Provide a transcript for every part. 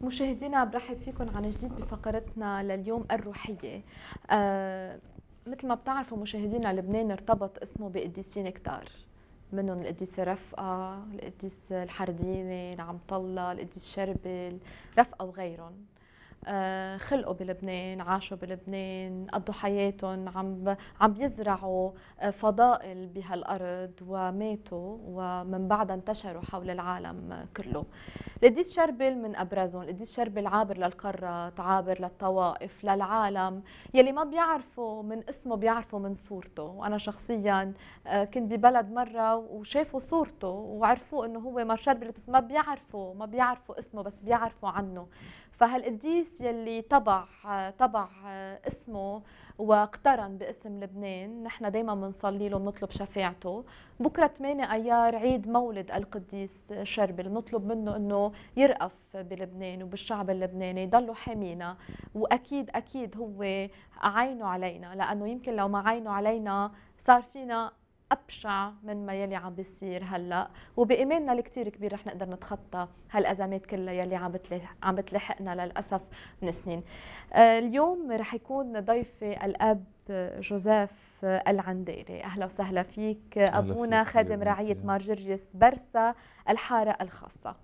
مشاهدينا برحب فيكم عن جديد بفقرتنا لليوم الروحية. آه مثل ما بتعرفوا مشاهدينا لبنان ارتبط اسمه بقديسين كتار منهم القديسة رفقة القديس الحرديني العمطلة القديس شربل رفقة وغيرهم. خلقوا بلبنان عاشوا بلبنان قضوا حياتهم عم عم بيزرعوا آه، فضائل بهالأرض وماتوا ومن بعدها انتشروا حول العالم كله. القديس شربل من أبرزهم القديس شربل عابر للقارات عابر للطوائف للعالم يلي ما بيعرفوا من اسمه بيعرفوا من صورته. وأنا شخصيا آه، كنت ببلد مرة وشافوا صورته وعرفوا إنه هو ما شربل بس ما بيعرفوا ما بيعرفوا اسمه بس بيعرفوا عنه. فهالقديس يلي طبع طبع اسمه واقترن باسم لبنان نحن دائما بنصلي له بنطلب شفاعته بكرة 8 أيار عيد مولد القديس شربل بنطلب منه إنه يرأف بلبنان وبالشعب اللبناني يضلوا حامينا وأكيد أكيد هو عينه علينا لأنه يمكن لو ما عينه علينا صار فينا أبشع من ما يلي عم بيصير هلأ. وبإيماننا الكثير كبير رح نقدر نتخطى هالأزمات كلها يلي عم عم بتلحقنا للأسف من سنين. آه، اليوم رح يكون ضيفي الأب جوزيف العنديري. أهلا وسهلا فيك. أبونا خادم رعية مار جرجس برسا الحارة الخاصة.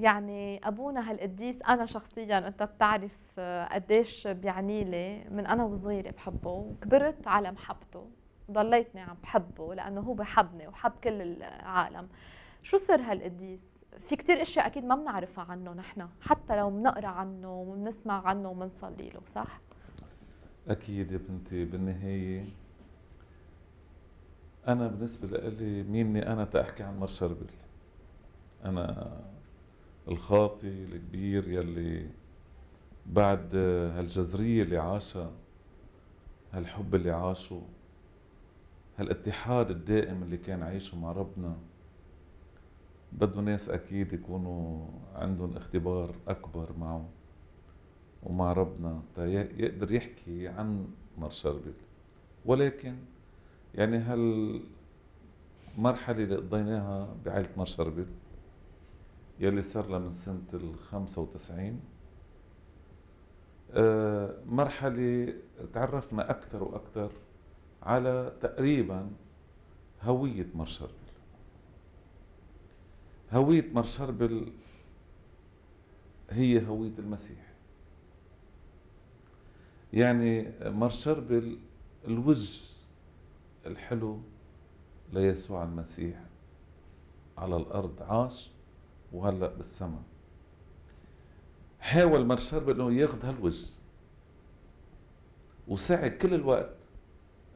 يعني أبونا هالقديس أنا شخصيا أنت بتعرف قديش بيعني لي من أنا وصغيرة بحبه وكبرت على محبته. ضليتني عم بحبه لأنه هو بحبني وحب كل العالم. شو سر هالقديس؟ في كتير أشياء أكيد ما بنعرفها عنه نحن حتى لو بنقرأ عنه وبنسمع عنه وبنصلي له صح؟ أكيد يا بنتي بالنهاية أنا بالنسبة لي ميني أنا تاحكي عن مرشربل أنا الخاطي الكبير يلي بعد هالجذرية اللي عاشها هالحب اللي عاشه هالاتحاد الدائم اللي كان عايشه مع ربنا بده ناس أكيد يكونوا عندهم اختبار أكبر معه ومع ربنا يقدر يحكي عن مار شربل ولكن يعني هالمرحلة اللي قضيناها بعائلة مار شربل يلي صار لها من سنة ال 95 آه، مرحلة تعرفنا أكثر وأكثر على تقريبا هوية مرشربل هوية مرشربل هي هوية المسيح. يعني مرشربل الوجه الحلو ليسوع المسيح على الأرض عاش وهلأ بالسماء. حاول مرشربل انه ياخذ هالوجه وسعى كل الوقت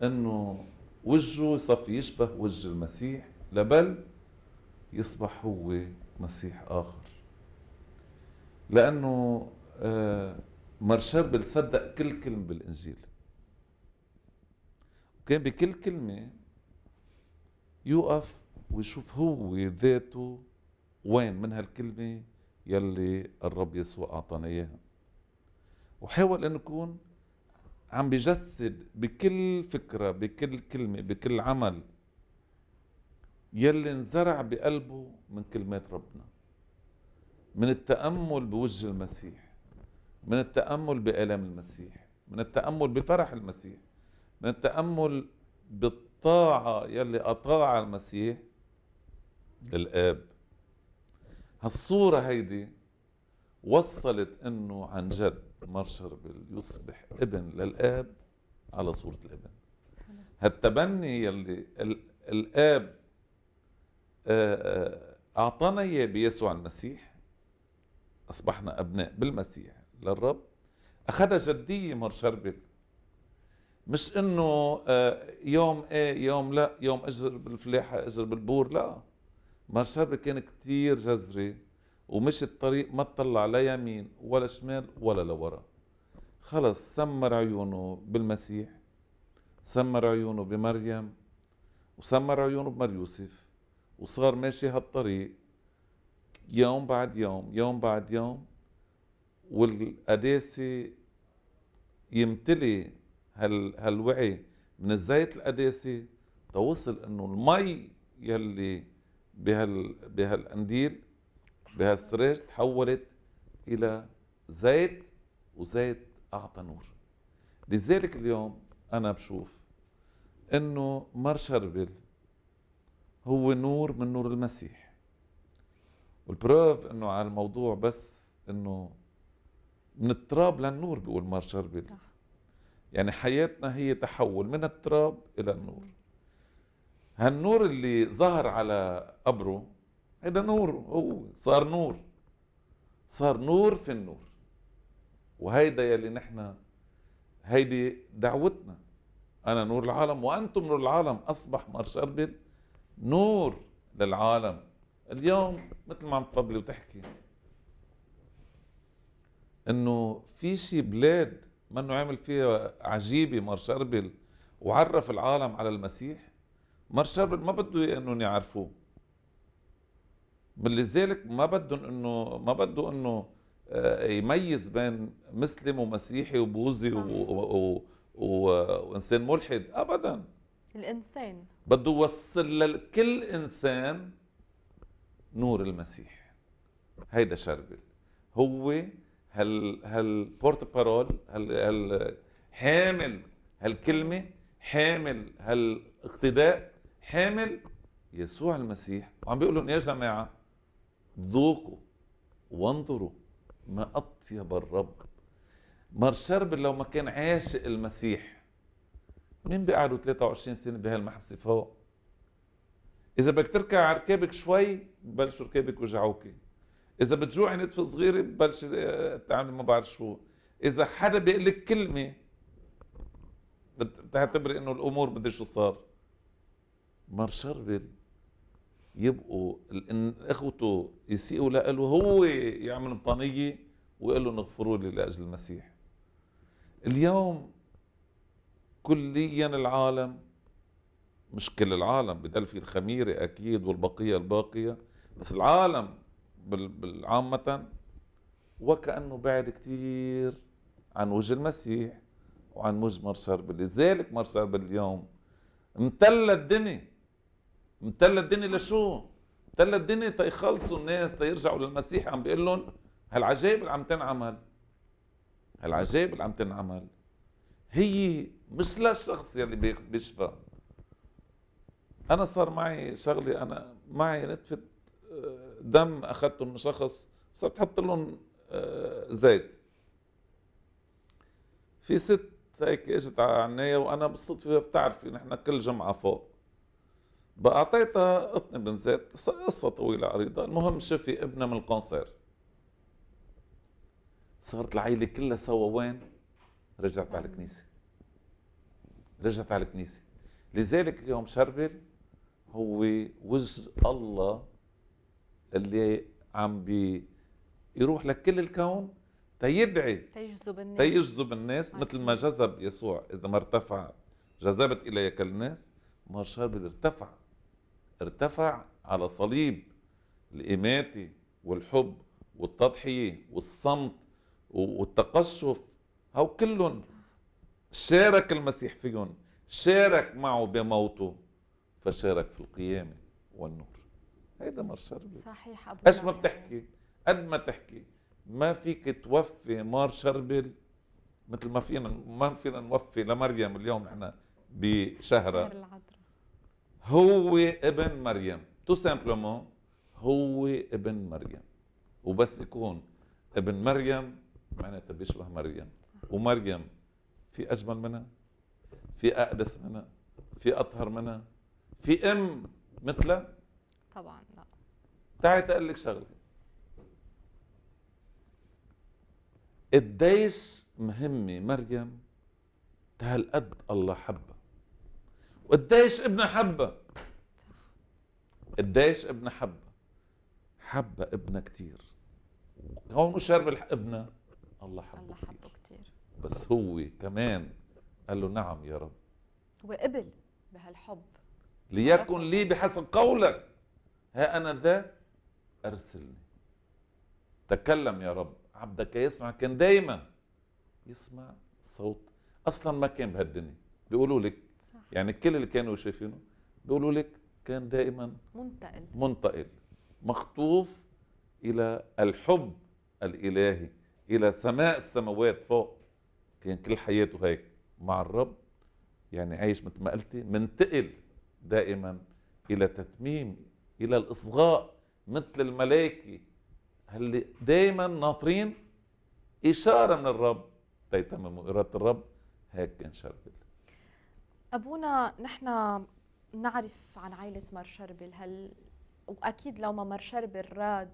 أنه وجهه يصفي يشبه وجه المسيح لبل يصبح هو مسيح آخر. لأنه آه، مرشبل صدق كل كلمة بالإنجيل. وكان بكل كلمة يوقف ويشوف هو ذاته وين من هالكلمة يلي الرب يسوع أعطانا إياها. وحاول انه يكون عم بجسد بكل فكرة بكل كلمة بكل عمل يلي انزرع بقلبه من كلمات ربنا. من التأمل بوجه المسيح من التأمل بآلام المسيح من التأمل بفرح المسيح من التأمل بالطاعة يلي أطاع المسيح للآب. هالصورة هيدي وصلت إنه عن جد مرشربل يصبح ابن للآب على صورة الابن. هالتبني يلي الآب آه، آه، أعطانا إياه بيسوع المسيح أصبحنا أبناء بالمسيح للرب. اخذها جدية مرشربل مش إنه آه، يوم إيه يوم لا يوم أجر بالفلاحة أجر بالبور لا. مرشربل كان كثير جذري. ومشي الطريق ما اطلع لا يمين ولا شمال ولا لورا. خلص سمر عيونه بالمسيح سمر عيونه بمريم وسمر عيونه بمر يوسف وصار ماشي هالطريق. يوم بعد يوم يوم بعد يوم والقداسة يمتلي هال هالوعي من الزيت القداسي توصل إنه المي يلي بهال بهالقنديل بهالسرير تحولت إلى زيت وزيت أعطى نور. لذلك اليوم أنا بشوف إنه مار شربل هو نور من نور المسيح. والبروف إنه على الموضوع بس إنه من التراب للنور بيقول مار شربل. يعني حياتنا هي تحول من التراب إلى النور. هالنور اللي ظهر على قبره هذا نور هو صار نور صار نور في النور. وهيدا يلي نحن هيدي دعوتنا. أنا نور العالم وأنتم نور العالم. أصبح مار شربل نور للعالم. اليوم مثل ما عم تفضلي وتحكي. إنه في شي بلاد منه عمل فيها عجيبة مار شربل وعرف العالم على المسيح. مار شربل ما بده إنهم يعرفوه. لذلك ما بدهم انه ما بده إنه آه، يميز بين مسلم ومسيحي وبوذي وإنسان ملحد. ابدا. الإنسان. بده يوصل لكل إنسان نور المسيح. هيدا شربل. هو هال هالبورت بارول هال هال حامل هالكلمة حامل هالاقتداء حامل يسوع المسيح. وعم بيقول لهم يا جماعة ذوقوا وانظروا ما أطيب الرب. مار شربل لو ما كان عاشق المسيح مين بيقعدوا 23 سنة بهالمحبسه فوق؟ إذا بدك تركع على ركابك شوي ببلشوا ركابك وجعوكي. إذا بتجوعي نتفه صغيره ببلش آه، تعملي ما بعرف شو. إذا حدا بيقول لك كلمه بتعتبري إنه الأمور بدي شو صار. مار شربل يبقوا إخوته يسيئوا له هو يعمل بطانيه ويقول لهم اغفروا لي لأجل المسيح. اليوم كليا العالم مش كل العالم بدل في الخميرة أكيد والبقية الباقية بس العالم بالعامة وكأنه بعد كتير عن وجه المسيح وعن وجه مرسربل لذلك مرسربل اليوم امتلى الدنيا امتلى الدنيا لشو؟ امتلى الدنيا تيخلصوا الناس تيرجعوا للمسيح عم بيقول لهم هالعجائب اللي عم تنعمل. هالعجائب اللي عم تنعمل. هي مش للشخص يلي بيشفى. أنا صار معي شغلة أنا معي نتفة آه، دم اخذته من شخص صرت أحط لهم آه، زيت. في ست هيك إجت على عناية وأنا بالصدفة بتعرفي نحن كل جمعة فوق. بقى اعطيتها قطنه من زيت قصه طويلة عريضه المهم شفي ابنها من الكونسير صارت العائله كلها سوا. وين؟ رجعت على الكنيسة. رجعت على الكنيسة. لذلك اليوم شربل هو وجه الله اللي عم بي يروح لكل الكون تيدعي. تيجذب الناس. تيجذب الناس مثل ما جذب يسوع. إذا ما ارتفع جذبت اليك الناس ما شربل ارتفع. ارتفع على صليب الإماتة والحب والتضحية والصمت والتقشف هو كلهم شارك المسيح فيهم شارك معه بموته فشارك في القيامة والنور. هيدا مار شربل صحيح أبو إيش ما بتحكي؟ قد ما تحكي. ما فيك توفي مار شربل مثل ما فينا ما فينا نوفي لمريم اليوم نحن بشهرها. هو ابن مريم. tout simplement هو ابن مريم. وبس يكون ابن مريم معناتها بيشبه مريم. ومريم في أجمل منها في أقدس منها في أطهر منها في أم مثلها؟ طبعا لا. تعي تقول لك شغلة. قديش مهمة مريم؟ تهالقد الله حبها. وقديش ابنها حبها قديش ابنها حبها حبها ابنها كثير هون مش شرب ابنها الله حبه الله حبه كثير بس هو كمان قال له نعم يا رب. هو قبل بهالحب. ليكن لي بحسب قولك. ها أنا ذا أرسلني. تكلم يا رب. عبدك يسمع. كان دايما يسمع صوت. أصلا ما كان بهالدنيا. بيقولوا لك. يعني كل اللي كانوا شايفينه بيقولوا لك كان دائما منتقل. منتقل مخطوف إلى الحب الإلهي إلى سماء السماوات فوق. كان كل حياته هيك مع الرب يعني عايش مثل ما قلتي منتقل دائما إلى تتميم إلى الإصغاء مثل الملائكه اللي دائما ناطرين إشارة من الرب تيتمموا إرادة الرب هيك كان شربل أبونا نحن نعرف عن عائله مار شربل هل وأكيد لو ما مار شربل راد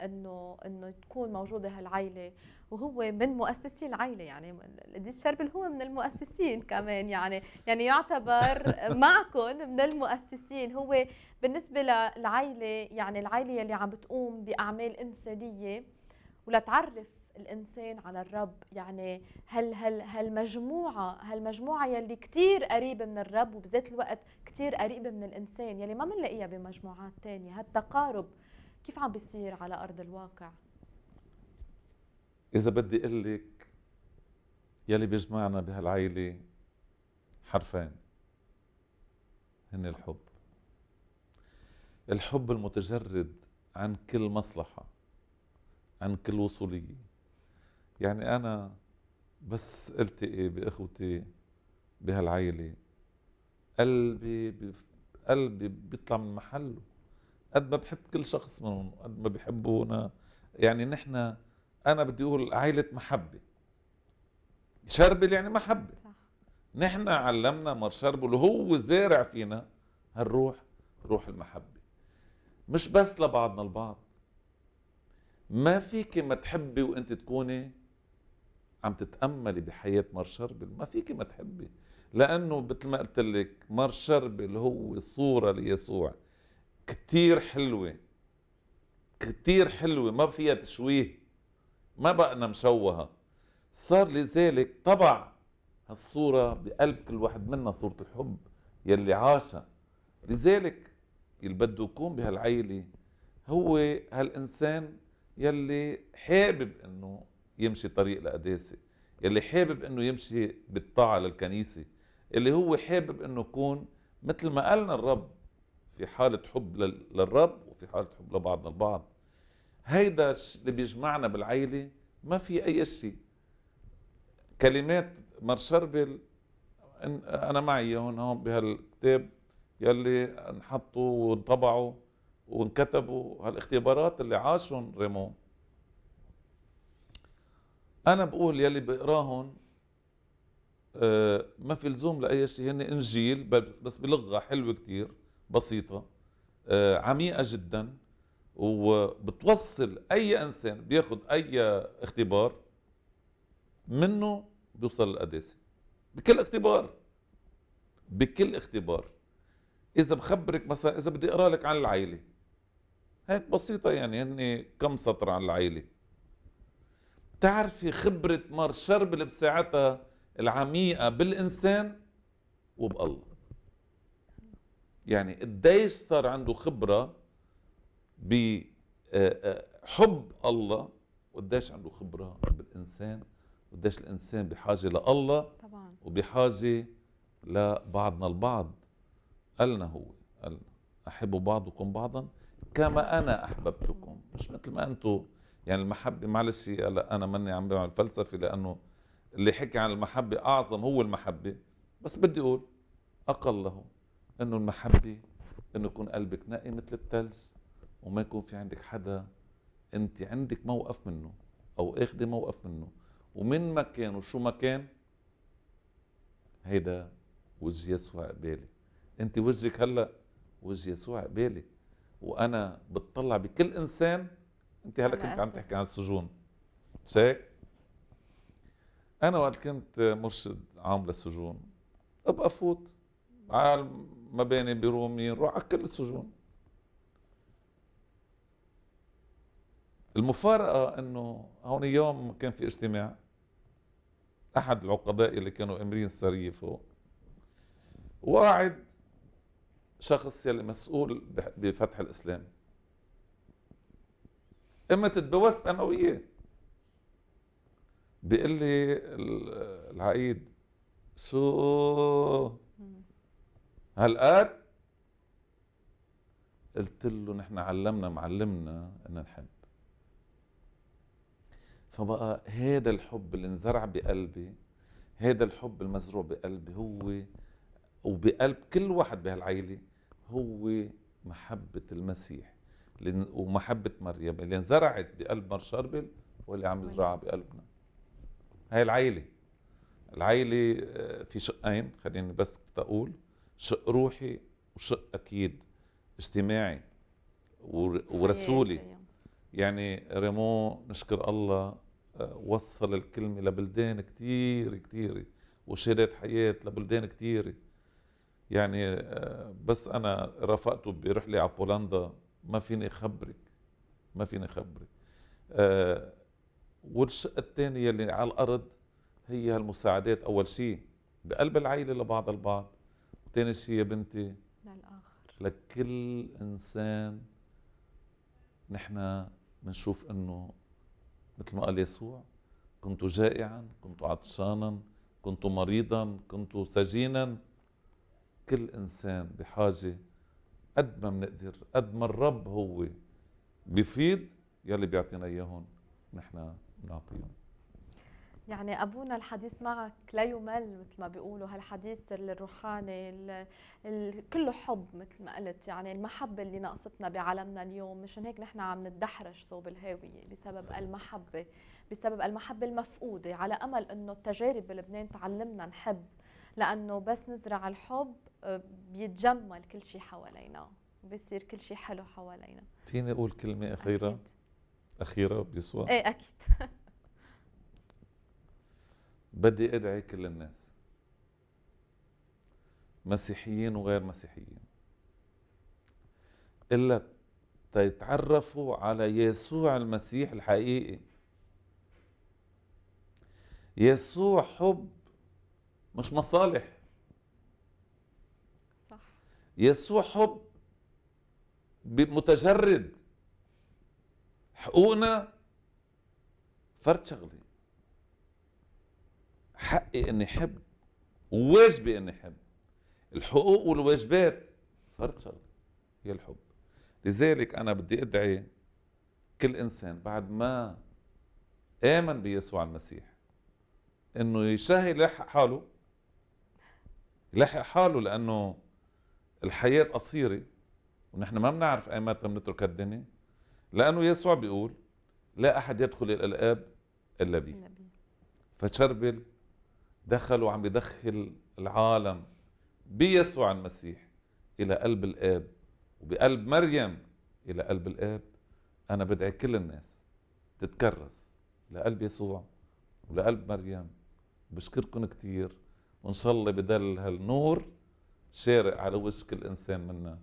انه إنه تكون موجودة هالعائله وهو من مؤسسي العائله يعني القديس شربل هو من المؤسسين كمان. يعني يعني يعتبر معكم من المؤسسين. هو بالنسبة للعائله يعني العائله اللي عم بتقوم بأعمال إنسانية. ولتعرف الإنسان على الرب. يعني هل هل هالمجموعه هالمجموعه يلي كثير قريبة من الرب وبذات الوقت كثير قريبة من الإنسان يلي ما بنلاقيها بمجموعات ثانية هالتقارب كيف عم بيصير على أرض الواقع؟ إذا بدي أقول لك يلي بيجمعنا بهالعيلة حرفين هن الحب. الحب المتجرد عن كل مصلحة عن كل وصولية. يعني أنا بس التقي بإخوتي بهالعيلة؟ قلبي قلبي بيطلع من محله قد ما بحب كل شخص منهم قد ما بيحبونا. يعني نحن أنا بدي أقول عائله محبة. شربل يعني محبة. صح. نحن علمنا مر شربل وهو زارع فينا هالروح روح المحبة. مش بس لبعضنا البعض. ما فيك ما تحبي وأنت تكوني عم تتأملي بحياة مار شربل ما فيك ما تحبي. لأنه مثل ما قلت لك مار شربل هو صورة ليسوع. كتير حلوة. كتير حلوة. ما فيها تشويه. ما بقنا مشوهة. صار لذلك طبع هالصورة بقلب كل واحد منا صورة الحب يلي عاشها. لذلك اللي بده يكون بهالعيلة هو هالإنسان يلي حابب إنه يمشي طريق القداسة. يلي حابب إنه يمشي بالطاعة للكنيسة اللي هو حابب إنه يكون مثل ما قالنا الرب في حالة حب للرب وفي حالة حب لبعضنا البعض. هيدا اللي بيجمعنا بالعيلة ما في أي شيء كلمات مرشربل أنا معي هون هون بهالكتاب يلي انحطوا وانطبعوا وانكتبوا هالاختبارات اللي عاشهم ريمون. أنا بقول يلي بقراهم آه، ما في لزوم لأي شيء هن إنجيل بس بلغة حلوة كتير بسيطة آه، عميقة جدا وبتوصل أي إنسان بياخذ أي اختبار منه بيوصل للقداسة. بكل اختبار بكل اختبار. إذا بخبرك مثلا إذا بدي اقرا لك عن العائله هيك بسيطة يعني هن كم سطر عن العائله بتعرفي خبرة مار شربل بساعتها العميقة بالإنسان وبالله. يعني قديش صار عنده خبرة بحب آه، آه، الله وقديش عنده خبرة بالإنسان وقديش الإنسان بحاجة لله طبعا. وبحاجة لبعضنا البعض. قالنا هو قالنا أحبوا بعضكم بعضا كما أنا أحببتكم. مش مثل ما أنتم يعني المحبة معلش هلا أنا ماني عم بعمل فلسفة لأنه اللي حكي عن المحبة أعظم هو المحبة. بس بدي أقول أقله إنه المحبة إنه يكون قلبك نقي مثل الثلج وما يكون في عندك حدا أنت عندك موقف منه أو اخذي موقف منه. ومن ما كان وشو ما كان هيدا وجه يسوع قبالي. أنت وجهك هلأ وجه يسوع قبالي. وأنا بتطلع بكل إنسان انت هلا كنت عم تحكي عن السجون مش هيك؟ أنا وقت كنت مرشد عام للسجون أبقى فوت على المباني برومي نروح على كل السجون. المفارقة إنه هون يوم كان في اجتماع أحد العقداء اللي كانوا امرين السريه فوق وقاعد شخص يلي مسؤول بفتح الإسلام. إما تتبوست أنا وياه بيقول لي العقيد شو هالقد قلت له نحن علمنا معلمنا إن نحب فبقى هذا الحب اللي انزرع بقلبي هذا الحب المزروع بقلبي هو وبقلب كل واحد بهالعيلة هو محبة المسيح. ومحبة مريم اللي انزرعت بقلب مر شربل واللي عم يزرعها بقلبنا. هاي العيلة. العيلة آه، في شقين خليني بس أقول شق روحي وشق أكيد اجتماعي ورسولي. يعني ريمو نشكر الله آه، وصل الكلمة لبلدان كتير كتير وشهادات حياة لبلدان كتير. يعني آه، بس أنا رافقته برحلة على بولندا ما فيني أخبرك ما فيني أخبرك آه، والشقة الثانية اللي على الأرض هي هالمساعدات. أول شيء بقلب العائلة لبعض البعض. وثاني شيء يا بنتي للآخر. لكل إنسان نحن بنشوف إنه مثل ما قال يسوع كنت جائعا كنت عطشانا كنت مريضا كنت سجينا. كل إنسان بحاجة قد ما بنقدر قد ما الرب هو بيفيد يلي بيعطينا اياهم نحن بنعطيهم. يعني أبونا الحديث معك لا يمل مثل ما بيقولوا هالحديث الروحاني كله حب مثل ما قلت. يعني المحبة اللي ناقصتنا بعالمنا اليوم مشان هيك نحن عم ندحرج صوب الهاوية بسبب صحيح. المحبة بسبب المحبة المفقودة على أمل إنه التجارب بلبنان تعلمنا نحب. لأنه بس نزرع الحب آه، بيتجمل كل شيء حوالينا بيصير كل شيء حلو حوالينا. فيني أقول كلمة أخيرة؟ أكيد. أخيرة بيسوع إيه أكيد. بدي أدعي كل الناس. مسيحيين وغير مسيحيين. إلا تيتعرفوا على يسوع المسيح الحقيقي. يسوع حب مش مصالح. صح. يسوع حب متجرد. حقوقنا فرد شغله حقي إني أحب وواجبي إني أحب. الحقوق والواجبات فرد شغله هي الحب. لذلك أنا بدي أدعي كل إنسان بعد ما آمن بيسوع المسيح إنه يشهي حاله يلحق حاله لأنه الحياة قصيرة ونحن ما بنعرف ايمتى بنترك الدنيا لأنه يسوع بيقول لا أحد يدخل إلى الآب إلا بي. فشربل دخل وعم يدخل العالم بيسوع المسيح إلى قلب الآب وبقلب مريم إلى قلب الآب. أنا بدعي كل الناس تتكرس لقلب يسوع ولقلب مريم. بشكركم كثير الله بدل هالنور شارق على وجه كل انسان منا.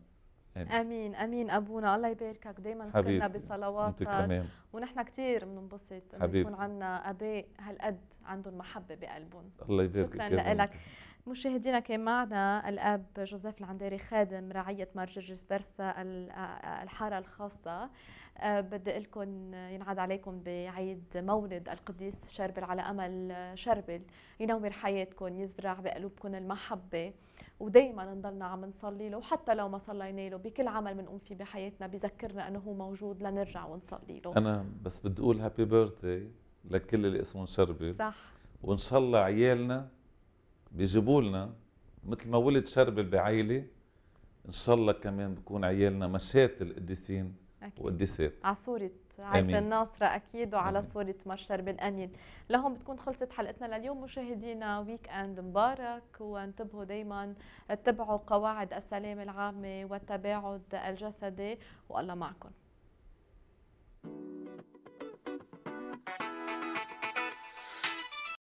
امين آمين, أمين أبونا الله يباركك. دائما اذكرنا بصلواتك. ونحن كثير بننبسط إنه يكون عندنا أباء هالقد عندهم محبة بقلبهم. الله يباركك شكرا لك مشاهدينا كان معنا الأب جوزيف العنديري خادم رعية مارجرجس برسا الحارة الخاصة. أه بدي لكم ينعاد عليكم بعيد مولد القديس شربل على أمل شربل ينور حياتكم يزرع بقلوبكم المحبة. ودائما نضلنا عم نصلي له وحتى لو ما صلينا له بكل عمل بنقوم فيه بحياتنا بذكرنا أنه هو موجود لنرجع ونصلي له. أنا بس بدي أقول هابي بيرثدي لكل اللي اسمهم شربل صح. وإن شاء الله عيالنا بيجيبوا لنا مثل ما ولد شربل بعيلة إن شاء الله كمان بكون عيالنا مشات القديسين وقديسات على صورة عائلة الناصرة أكيد وعلى أمين. صورة مشر بن أمين لهم بتكون خلصت حلقتنا لليوم. مشاهدينا ويك أند مبارك وانتبهوا دايما اتبعوا قواعد السلامة العامة والتباعد الجسدي والله معكم.